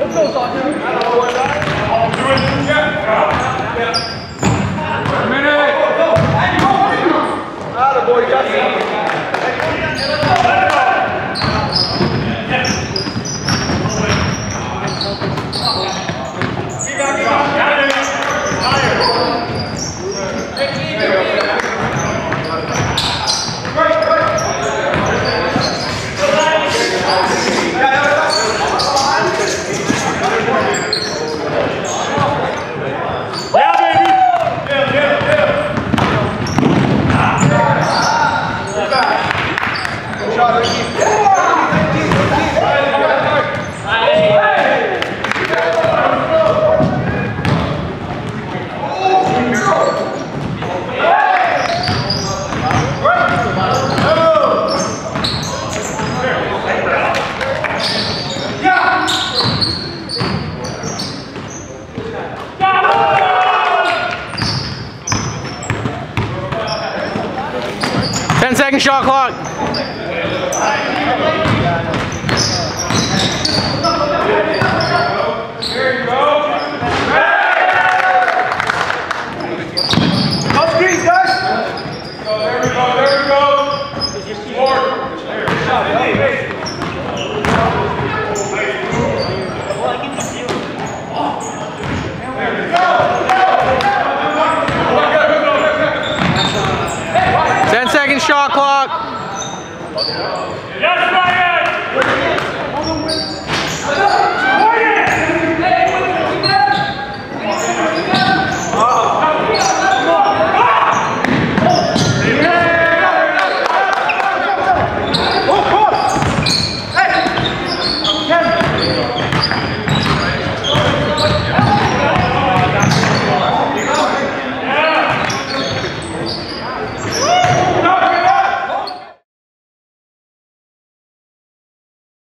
Let's go, Sergeant. Joga aqui. Second shot clock. shot clock. Yes,